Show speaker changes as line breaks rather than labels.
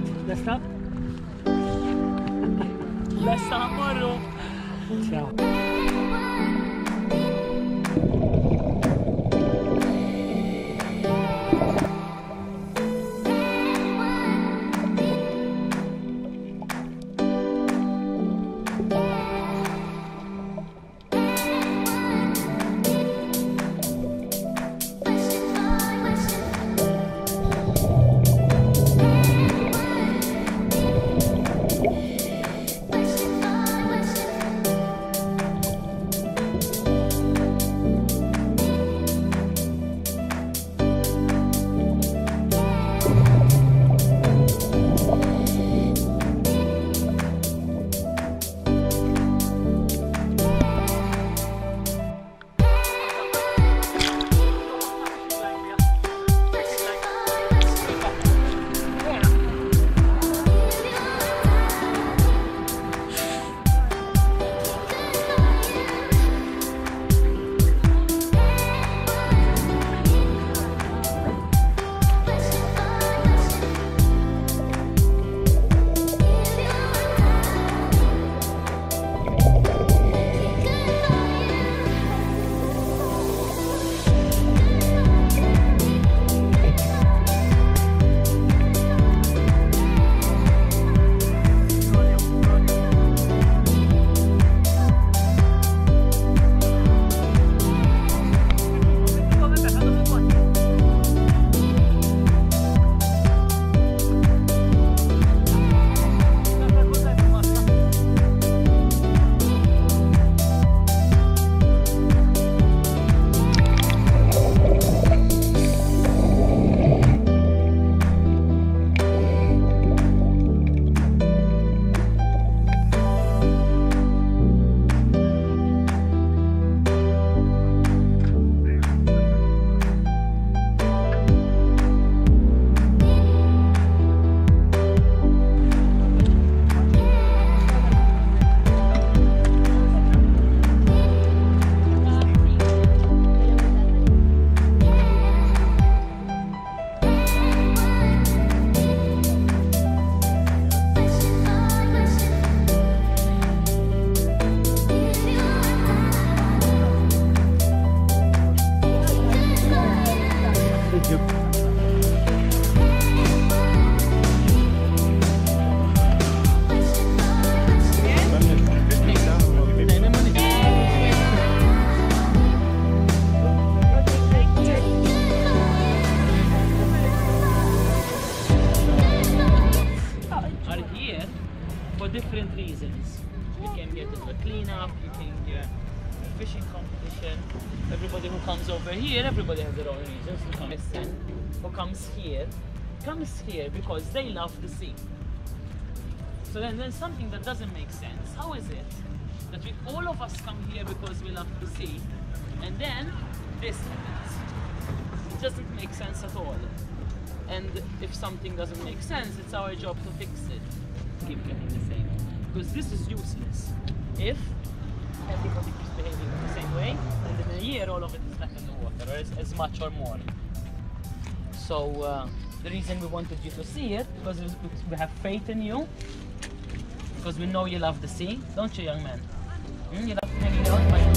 antes dessa... dessa namorou. Tchau. Can get a cleanup, you can get a fishing competition. Everybody who comes over here, everybody has their own reasons to come. Listen, who comes here, comes here because they love the sea. So then there's something that doesn't make sense. How is it that we all of us come here because we love the sea, and then this happens? It doesn't make sense at all. And if something doesn't make sense, it's our job to fix it. Keep getting the same. Because this is useless. If everybody keeps behaving the same way, and in a year all of it is left in the water, or as, as much or more. So uh, the reason we wanted you to see it, because was- because we have faith in you, because we know you love the sea, don't you, young man? Hmm, you love